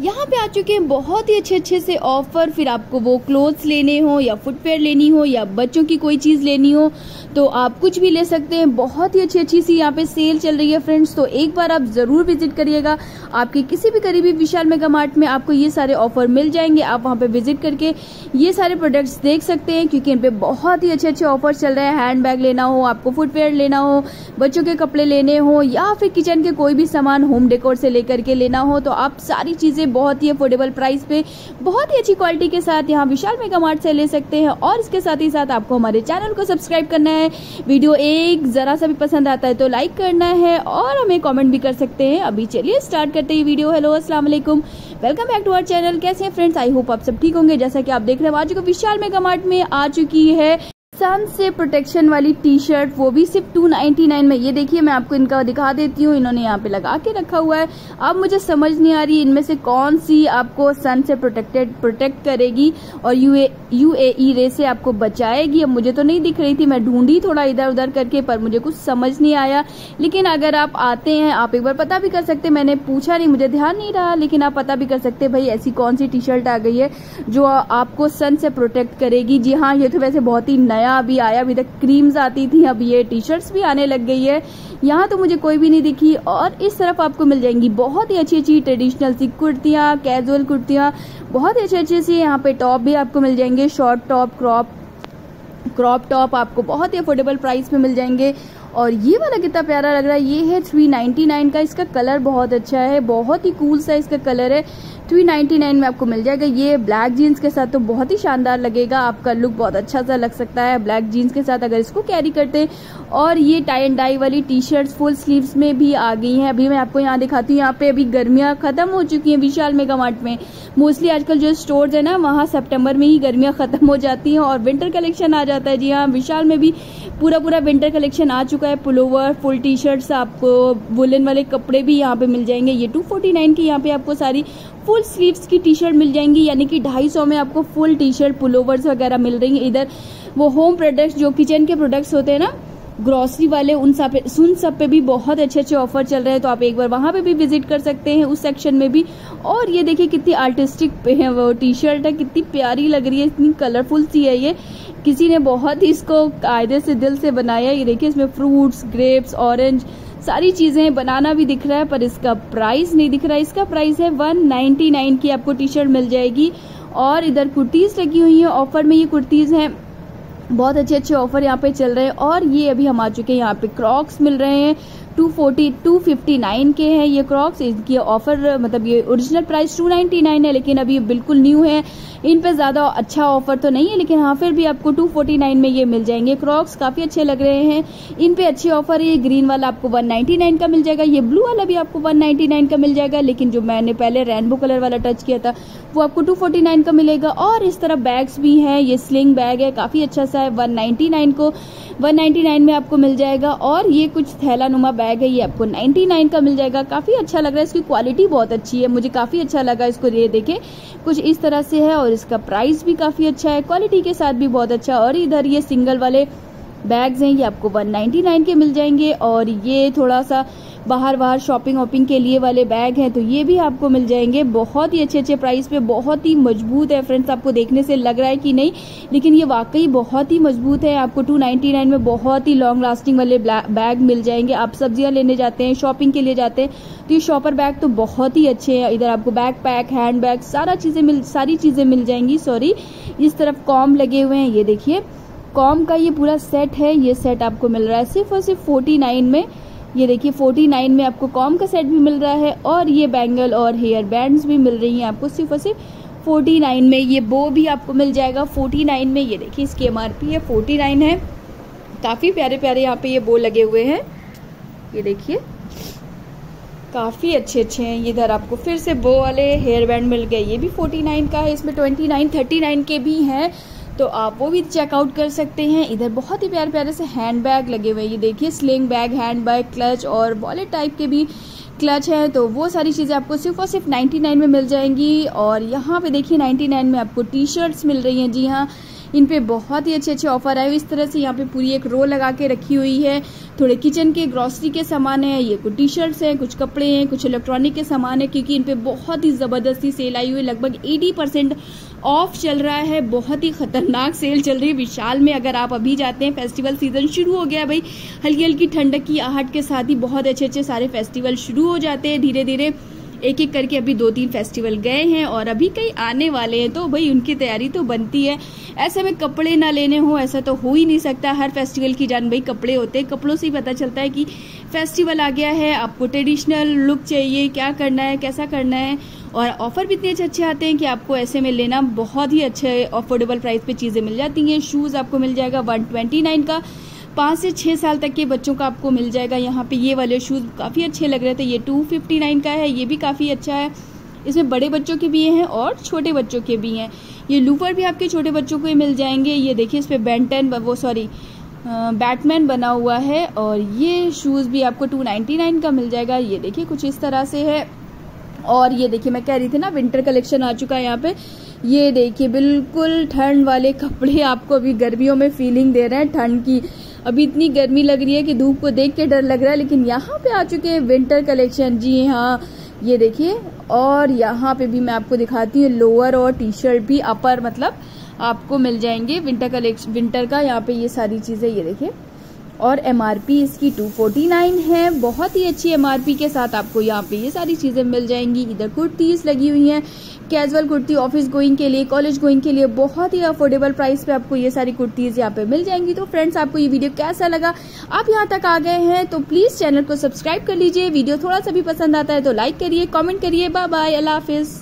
यहाँ पे आ चुके हैं बहुत ही अच्छे अच्छे से ऑफ़र फिर आपको वो क्लोथ्स लेने हो या फुटवेयर लेनी हो या बच्चों की कोई चीज़ लेनी हो तो आप कुछ भी ले सकते हैं। बहुत ही अच्छी अच्छी सी यहाँ पे सेल चल रही है फ्रेंड्स तो एक बार आप ज़रूर विज़िट करिएगा। आपके किसी भी करीबी विशाल मेगा मार्ट में आपको ये सारे ऑफ़र मिल जाएँगे। आप वहाँ पे विज़िट करके ये सारे प्रोडक्ट्स देख सकते हैं, क्योंकि इन पे बहुत ही अच्छे अच्छे ऑफ़र चल रहे हैं। हैंड बैग लेना हो, आपको फुटवेयर लेना हो, बच्चों के कपड़े लेने हो, या फिर किचन के कोई भी सामान होम डेकोर से लेकर के लेना हो तो आप सारी चीज़ें बहुत ही अफोर्डेबल प्राइस पे, बहुत ही अच्छी क्वालिटी के साथ यहाँ विशाल मेगा मार्ट से ले सकते हैं और इसके साथ ही साथ आपको हमारे चैनल को सब्सक्राइब करना है। वीडियो एक ज़रा सा भी पसंद आता है तो लाइक करना है और हमें कॉमेंट भी कर सकते हैं। अभी चलिए स्टार्ट करते हैं वीडियो हेलो वालेकुम welcome back to our channel कैसे हैं फ्रेंड्स आई होप आप सब ठीक होंगे। जैसा कि आप देख रहे हैं आज को विशाल मेगा मार्ट में आ चुकी है सन से प्रोटेक्शन वाली टी शर्ट वो भी सिर्फ़ टू नाइनटी नाइन में। ये देखिए, मैं आपको इनका दिखा देती हूँ। इन्होंने यहाँ पे लगा के रखा हुआ है। अब मुझे समझ नहीं आ रही इनमें से कौन सी आपको सन से प्रोटेक्टेड प्रोटेक्ट करेगी और यू ए रे से आपको बचाएगी। अब मुझे तो नहीं दिख रही थी, मैं ढूंढी थोड़ा इधर उधर करके, पर मुझे कुछ समझ नहीं आया। लेकिन अगर आप आते हैं, आप एक बार पता भी कर सकते मैंने पूछा नहीं, मुझे ध्यान नहीं रहा, लेकिन आप पता भी कर सकते भाई, ऐसी कौन सी टी शर्ट आ गई है जो आपको सन से प्रोटेक्ट करेगी। जी हाँ ये तो वैसे बहुत ही नया नया अभी आया, अभी तक क्रीम्स आती थी, अब ये टी शर्ट्स भी आने लग गई है। यहाँ तो मुझे कोई भी नहीं दिखी और इस तरफ़ आपको मिल जाएँगी बहुत ही अच्छी अच्छी ट्रेडिशनल सी कुर्तियाँ कैजुअल कुर्तियाँ, बहुत ही अच्छे अच्छे से यहाँ पे टॉप भी आपको मिल जाएँगे short top crop crop top आपको बहुत ही अफोर्डेबल प्राइस में मिल जाएँगे। और ये वाला कितना प्यारा लग रहा है, ये है थ्री नाइन्टी नाइन का। इसका कलर बहुत अच्छा है, बहुत ही कूल सा इसका कलर है। थ्री नाइन्टी नाइन में आपको मिल जाएगा। ये ब्लैक जीन्स के साथ तो बहुत ही शानदार लगेगा। आपका लुक बहुत अच्छा सा लग सकता है ब्लैक जीन्स के साथ, अगर इसको कैरी करते। और ये टाई एंड डाई वाली टी शर्ट्स फुल स्लीव्स में भी आ गई हैं। अभी मैं आपको यहाँ दिखाती हूँ, यहाँ पे अभी गर्मियाँ खत्म हो चुकी हैं विशाल मेगा मार्ट में। मोस्टली आजकल जो स्टोर्स है ना, वहाँ सेप्टेम्बर में ही गर्मियाँ खत्म हो जाती हैं और विंटर कलेक्शन आ जाता है। जी हाँ विशाल में भी पूरा पूरा विंटर कलेक्शन आ चुका है पुलोवर फुल टी शर्ट्स आपको वुलन वाले कपड़े भी यहाँ पे मिल जाएँगे। ये टू फोर्टी नाइन की यहाँ पे आपको सारी फुल स्लीव्स की टी शर्ट मिल जाएँगी, यानी कि ढाई सौ में आपको फुल टी शर्ट पुलोवर्स वगैरह मिल रही है। इधर वो होम प्रोडक्ट्स जो किचन के प्रोडक्ट्स होते हैं ना ग्रॉसरी वाले उन सब सुन सब पे भी बहुत अच्छे अच्छे ऑफ़र चल रहे हैं तो आप एक बार वहाँ पे भी विज़िट कर सकते हैं, उस सेक्शन में भी। और ये देखिए कितनी आर्टिस्टिक है वो टी शर्ट है, कितनी प्यारी लग रही है, इतनी कलरफुल सी है ये। किसी ने बहुत ही इसको कायदे से दिल से बनाया, ये देखिए इसमें फ्रूट्स ग्रेप्स ऑरेंज सारी चीज़ें बनाना भी दिख रहा है, पर इसका प्राइस नहीं दिख रहा है। इसका प्राइस है वन नाइनटी नाइन की आपको टी शर्ट मिल जाएगी। और इधर कुर्तीज लगी हुई है ऑफ़र में ये कुर्तीज हैं। बहुत अच्छे अच्छे ऑफ़र यहाँ पे चल रहे हैं और ये अभी हम आ चुके हैं यहाँ पे क्रॉक्स मिल रहे हैं two forty, two fifty nine के हैं ये क्रॉक्स इसकी ऑफ़र मतलब ये original price two ninety nine है, लेकिन अभी बिल्कुल न्यू है। इन पे ज़्यादा अच्छा ऑफ़र तो नहीं है, लेकिन हाँ फिर भी आपको टू फोर्टी नाइन में ये मिल जाएँगे क्रॉक्स काफ़ी अच्छे लग रहे हैं। इन पे अच्छी ऑफ़र है। ये ग्रीन वाला आपको वन नाइन्टी नाइन का मिल जाएगा। ये ब्लू वाला भी आपको वन नाइन्टी नाइन का मिल जाएगा। लेकिन जो मैंने पहले रेनबो कलर वाला टच किया था, वो आपको टू फोर्टी नाइन का मिलेगा। और इस तरह बैग्स भी हैं। ये स्लिंग बैग है। काफ़ी अच्छा सा है। वन नाइन्टी नाइन को, वन नाइन्टी नाइन में आपको मिल जाएगा। और ये कुछ थैला नुमा बैग है, ये आपको नाइन्टी नाइन का मिल जाएगा। काफ़ी अच्छा लग रहा है, इसकी क्वालिटी बहुत अच्छी है। मुझे काफ़ी अच्छा लगा इसको ये देखे। कुछ इस तरह से है और इसका प्राइस भी काफ़ी अच्छा है क्वालिटी के साथ भी बहुत अच्छा और इधर ये सिंगल वाले बैग्स हैं, ये आपको वन नाइन्टी नाइन के मिल जाएँगे और ये थोड़ा सा बाहर बाहर शॉपिंग वॉपिंग के लिए वाले बैग हैं तो ये भी आपको मिल जाएँगे। बहुत ही अच्छे अच्छे प्राइस पे, बहुत ही मज़बूत है फ्रेंड्स, आपको देखने से लग रहा है कि नहीं, लेकिन ये वाकई बहुत ही मज़बूत है। आपको टू नाइन्टी नाइन में बहुत ही लॉन्ग लास्टिंग वाले बैग मिल जाएँगे। आप सब्ज़ियाँ लेने जाते हैं शॉपिंग के लिए जाते हैं तो ये शॉपर बैग तो बहुत ही अच्छे हैं। इधर आपको बैग पैक हैंड बैग सारा चीज़ें मिल, सारी चीज़ें मिल जाएँगी सॉरी इस तरफ़ कॉम लगे हुए हैं, ये देखिए। कॉम का ये पूरा सेट है, ये सेट आपको मिल रहा है सिर्फ़ और सिर्फ़ फोर्टी नाइन में। ये देखिए 49 में आपको कॉम का सेट भी मिल रहा है और ये बैंगल और हेयर बैंड्स भी मिल रही हैं आपको सिर्फ़ और सिर्फ़ 49 में। ये बो भी आपको मिल जाएगा 49 में। ये देखिए, इसकी एम आर पी है 49 है। काफ़ी प्यारे प्यारे यहाँ पे ये बो लगे हुए हैं। ये देखिए, काफ़ी अच्छे अच्छे हैं इधर आपको फिर से बो वाले हेयर बैंड मिल गए। ये भी 49 का है, इसमें 29 39 के भी हैं। तो आप वो भी चेकआउट कर सकते हैं। इधर बहुत ही प्यारे प्यारे से हैंड बैग लगे हुए हैं। ये देखिए sling bag hand bag clutch और वॉलेट टाइप के भी क्लच है। तो वो सारी चीज़ें आपको सिर्फ़ और सिर्फ़ 99 में मिल जाएँगी। और यहाँ पे देखिए 99 में आपको टी शर्ट्स मिल रही हैं। जी हाँ इन पे बहुत ही अच्छे अच्छे ऑफ़र आए इस तरह से यहाँ पे पूरी एक रो लगा के रखी हुई है। थोड़े किचन के ग्रॉसरी के सामान है, ये कुछ टी शर्ट्स हैं, कुछ कपड़े हैं, कुछ इलेक्ट्रॉनिक के सामान है, क्योंकि इन पे बहुत ही ज़बरदस्ती सेल आई हुई है। लगभग एटी परसेंट ऑफ़ चल रहा है, बहुत ही खतरनाक सेल चल रही है। विशाल में अगर आप अभी जाते हैं, फेस्टिवल सीज़न शुरू हो गया भाई। हल्की हल्की ठंडक की आहट के साथ ही बहुत अच्छे अच्छे सारे फेस्टिवल शुरू हो जाते हैं। धीरे धीरे एक एक करके अभी दो तीन फेस्टिवल गए हैं और अभी कई आने वाले हैं तो भाई उनकी तैयारी तो बनती है। ऐसे में कपड़े ना लेने हो, ऐसा तो हो ही नहीं सकता। हर फेस्टिवल की जान भाई कपड़े होते हैं। कपड़ों से ही पता चलता है कि फेस्टिवल आ गया है, आपको ट्रेडिशनल लुक चाहिए, क्या करना है, कैसा करना है। और ऑफ़र भी इतने अच्छे अच्छे आते हैं कि आपको ऐसे में लेना बहुत ही अच्छे अफोर्डेबल प्राइस पे चीज़ें मिल जाती हैं। शूज़ आपको मिल जाएगा वन ट्वेंटी नाइन का। पाँच से छः साल तक के बच्चों का आपको मिल जाएगा। यहाँ पे ये वाले शूज़ काफ़ी अच्छे लग रहे थे। ये टू फिफ्टी नाइन का है, ये भी काफ़ी अच्छा है। इसमें बड़े बच्चों के भी हैं और छोटे बच्चों के भी हैं। ये लूफर भी आपके छोटे बच्चों को ही मिल जाएँगे। ये देखिए, इस पर बेंटन वो सॉरी बैटमैन बना हुआ है और ये शूज़ भी आपको टू नाइन्टी नाइन का मिल जाएगा। ये देखिए, कुछ इस तरह से है। और ये देखिए, मैं कह रही थी ना विंटर कलेक्शन आ चुका है यहाँ पे। ये देखिए, बिल्कुल ठंड वाले कपड़े आपको अभी गर्मियों में फीलिंग दे रहे हैं, ठंड की। अभी इतनी गर्मी लग रही है कि धूप को देख के डर लग रहा है, लेकिन यहाँ पे आ चुके हैं विंटर कलेक्शन जी हाँ ये देखिए, और यहाँ पे भी मैं आपको दिखाती हूँ लोअर और टी शर्ट भी अपर मतलब आपको मिल जाएँगे विंटर कलेक्शन विंटर का यहाँ पे ये सारी चीज़ें, ये देखिए। और एमआरपी इसकी 249 है, बहुत ही अच्छी एमआरपी के साथ आपको यहाँ पे ये सारी चीज़ें मिल जाएँगी। इधर कुर्तीज लगी हुई हैं कैजुअल कुर्ती ऑफ़िस गोइंग के लिए, कॉलेज गोइंग के लिए बहुत ही अफोर्डेबल प्राइस पे आपको ये सारी कुर्तीज यहाँ पे मिल जाएँगी। तो फ्रेंड्स आपको ये वीडियो कैसा लगा? आप यहाँ तक आ गए हैं तो प्लीज़ चैनल को सब्सक्राइब कर लीजिए। वीडियो थोड़ा सा भी पसंद आता है तो लाइक करिए कॉमेंट करिए। बाय बाय अल्लाह हाफिज़